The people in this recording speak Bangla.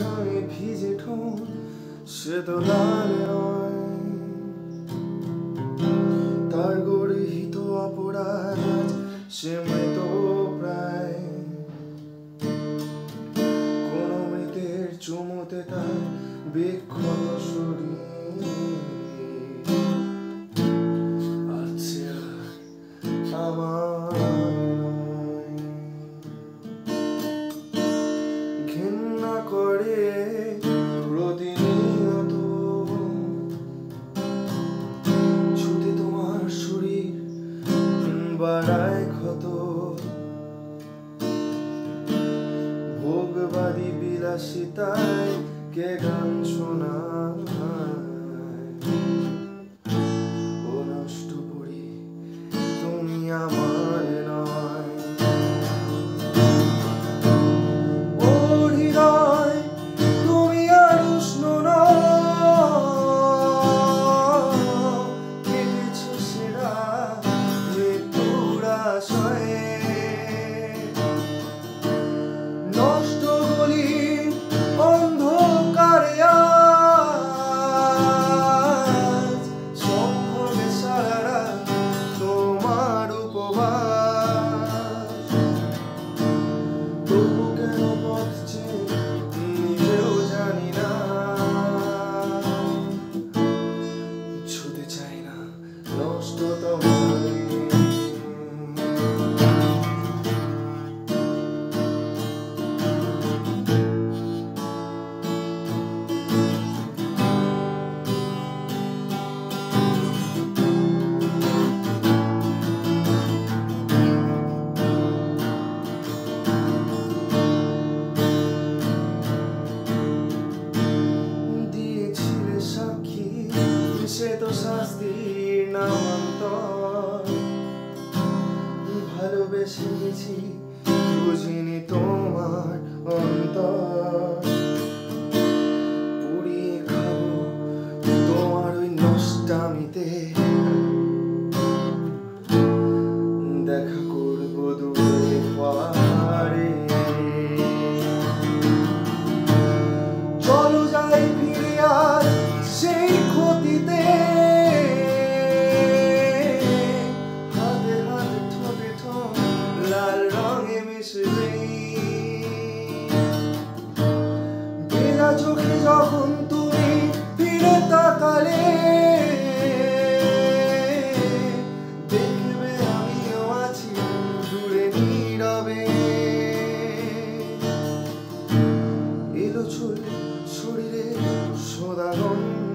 রঙে ভিজে ঠোঁট সে তো লাল তার গর্হিত অপরাধ সে মৃত প্রায়। কোন মৃতের চুমুতে তার বিক্ষত বাড়ায় ক্ষত। ভোগবাদী বিলাসিতায় কে গান শোনা ও নষ্ট পড়ি তুমি আমার সে তো শাস্তির নামান্তর। ভালোবেসে গেছি বুঝিনি তোমার অন্তর। পুড়িয়ে খাব তোমার ওই নষ্টামিতে। দেখা করব দূরে পারে যখন তুমি ফিরে তাকালে দেখবে আমিও আছি দূরে নীরবে। এলো চুল শরীরে সদা গন্ধ